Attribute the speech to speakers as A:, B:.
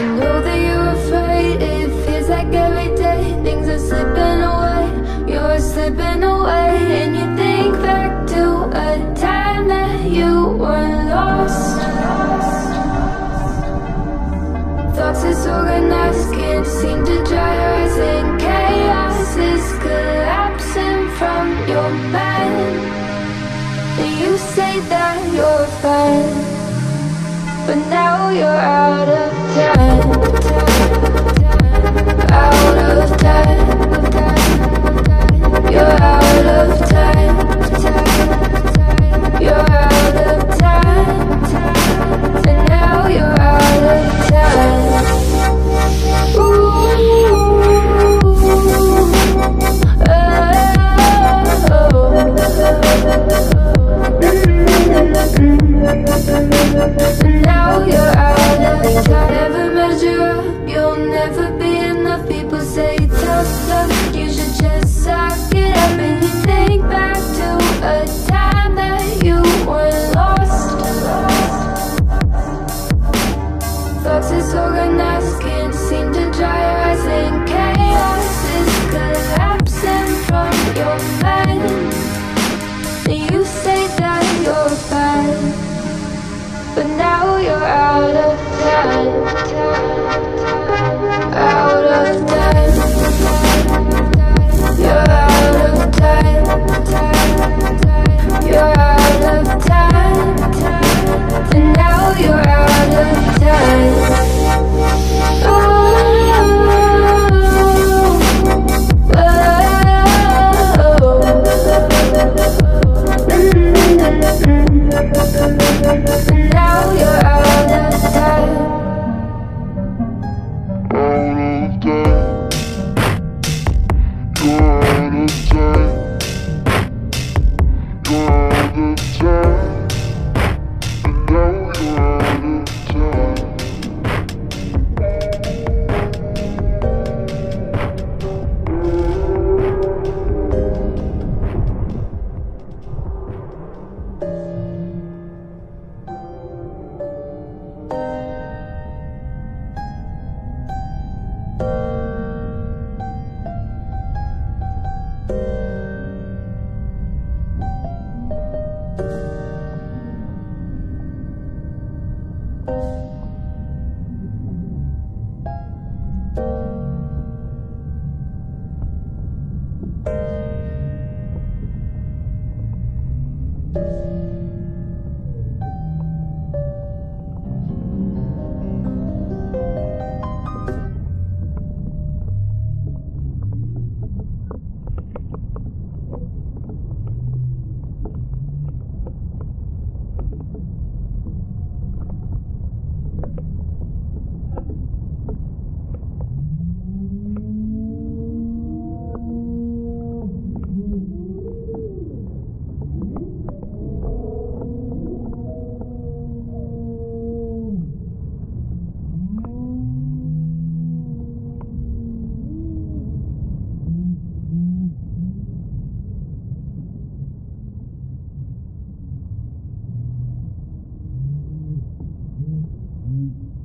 A: I know that you're afraid. It feels like every day Things are slipping away. You're slipping away. And you think back to a time that you were lost. Thoughts are so can seem to dry. Us in chaos is collapsing from your And you say that you're fine. But now you're out of time Thank you. うん。Mm-hmm.